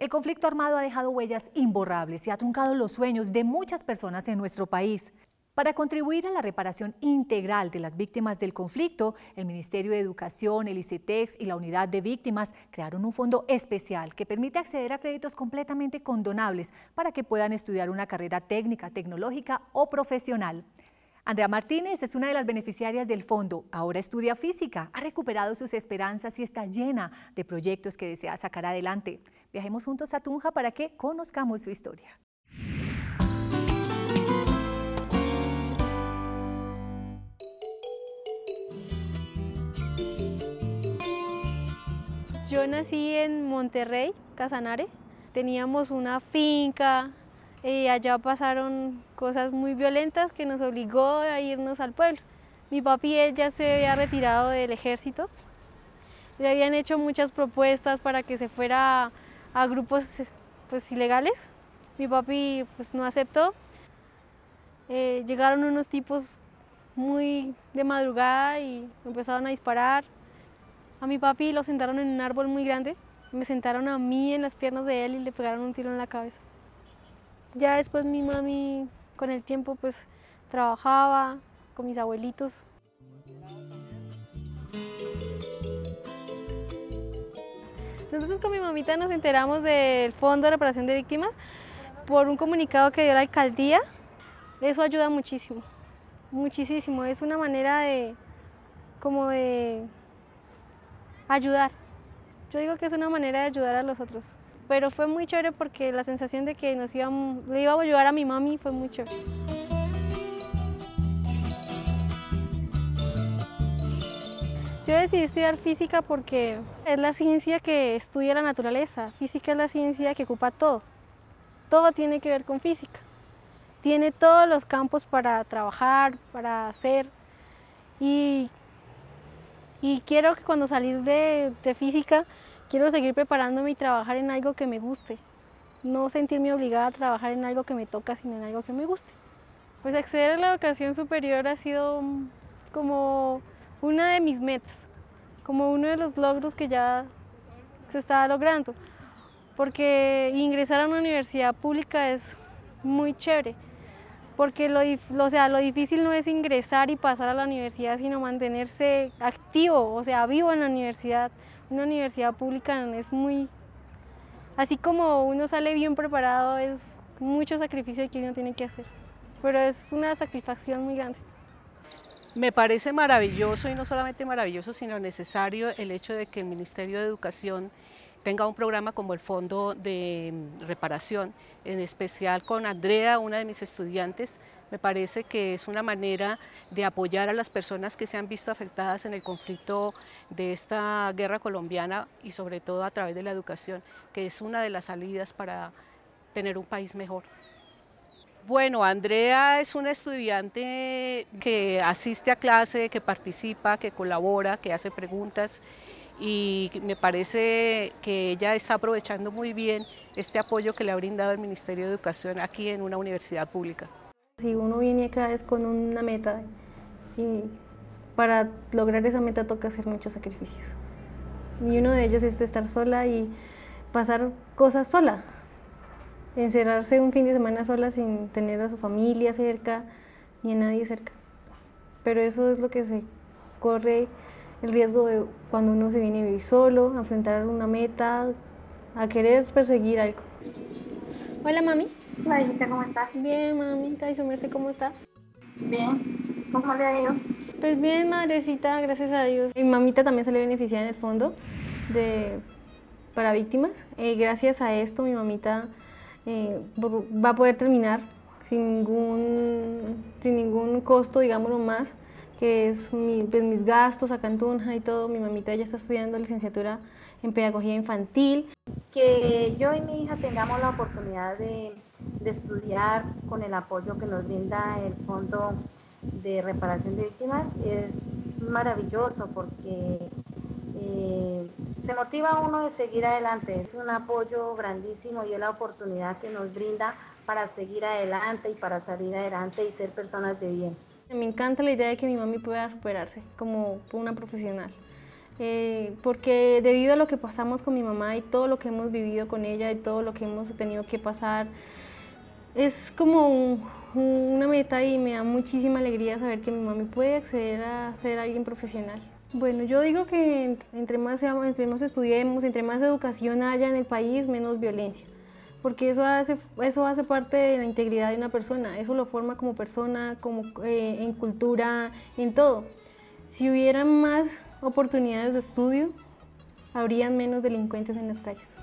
El conflicto armado ha dejado huellas imborrables y ha truncado los sueños de muchas personas en nuestro país. Para contribuir a la reparación integral de las víctimas del conflicto, el Ministerio de Educación, el ICETEX y la Unidad de Víctimas crearon un fondo especial que permite acceder a créditos completamente condonables para que puedan estudiar una carrera técnica, tecnológica o profesional. Andrea Martínez es una de las beneficiarias del fondo. Ahora estudia física, ha recuperado sus esperanzas y está llena de proyectos que desea sacar adelante. Viajemos juntos a Tunja para que conozcamos su historia. Yo nací en Monterrey, Casanare. Teníamos una finca, allá pasaron cosas muy violentas que nos obligó a irnos al pueblo. Mi papi ya se había retirado del ejército, le habían hecho muchas propuestas para que se fuera a, grupos pues, ilegales. Mi papi pues, no aceptó. Eh, llegaron unos tipos muy de madrugada y empezaron a disparar. A mi papi lo sentaron en un árbol muy grande, me sentaron a mí en las piernas de él y le pegaron un tiro en la cabeza. Ya después mi mami con el tiempo pues trabajaba con mis abuelitos. Nosotros con mi mamita nos enteramos del Fondo de Reparación de Víctimas por un comunicado que dio la alcaldía. Eso ayuda muchísimo, muchísimo. Es una manera de, como de ayudar. Yo digo que es una manera de ayudar a los otros pero fue muy chévere porque la sensación de que nos íbamos, le íbamos a ayudar a mi mami fue muy chévere. Yo decidí estudiar física porque es la ciencia que estudia la naturaleza. Física es la ciencia que ocupa todo. Todo tiene que ver con física. Tiene todos los campos para trabajar, para hacer. Y, y quiero que cuando salir de, de física Quiero seguir preparándome y trabajar en algo que me guste. No sentirme obligada a trabajar en algo que me toca, sino en algo que me guste. Pues acceder a la educación superior ha sido como una de mis metas, como uno de los logros que ya se está logrando. Porque ingresar a una universidad pública es muy chévere, porque lo, o sea, lo difícil no es ingresar y pasar a la universidad, sino mantenerse activo, o sea, vivo en la universidad, una universidad pública es muy, así como uno sale bien preparado, es mucho sacrificio que uno tiene que hacer, pero es una satisfacción muy grande. Me parece maravilloso y no solamente maravilloso, sino necesario el hecho de que el Ministerio de Educación tenga un programa como el Fondo de Reparación, en especial con Andrea, una de mis estudiantes, me parece que es una manera de apoyar a las personas que se han visto afectadas en el conflicto de esta guerra colombiana y sobre todo a través de la educación, que es una de las salidas para tener un país mejor. Bueno, Andrea es una estudiante que asiste a clase, que participa, que colabora, que hace preguntas y me parece que ella está aprovechando muy bien este apoyo que le ha brindado el Ministerio de Educación aquí en una universidad pública. Si uno viene acá es con una meta y para lograr esa meta toca hacer muchos sacrificios. Y uno de ellos es estar sola y pasar cosas sola. Encerrarse un fin de semana sola sin tener a su familia cerca ni a nadie cerca. Pero eso es lo que se corre el riesgo de cuando uno se viene a vivir solo, a enfrentar una meta, a querer perseguir algo. Hola mami. Hola, ¿cómo estás? Bien, mamita, ¿y su merced cómo está? Bien, ¿cómo le ha ido? Pues bien, madrecita, gracias a Dios. Mi mamita también se le beneficia en el fondo de, para víctimas. Eh, gracias a esto mi mamita eh, va a poder terminar sin ningún, sin ningún costo, digámoslo más, que es pues, mis gastos acá en Tunja y todo. Mi mamita ya está estudiando licenciatura en pedagogía infantil. Que yo y mi hija tengamos la oportunidad de de estudiar con el apoyo que nos brinda el Fondo de Reparación de Víctimas es maravilloso porque eh, se motiva a uno de seguir adelante. Es un apoyo grandísimo y es la oportunidad que nos brinda para seguir adelante y para salir adelante y ser personas de bien. Me encanta la idea de que mi mami pueda superarse como una profesional. Eh, porque debido a lo que pasamos con mi mamá y todo lo que hemos vivido con ella y todo lo que hemos tenido que pasar, es como una meta y me da muchísima alegría saber que mi mamá puede acceder a ser alguien profesional. Bueno, yo digo que entre más, entre más estudiemos, entre más educación haya en el país, menos violencia, porque eso hace, eso hace parte de la integridad de una persona, eso lo forma como persona, como eh, en cultura, en todo. Si hubiera más oportunidades de estudio, habrían menos delincuentes en las calles.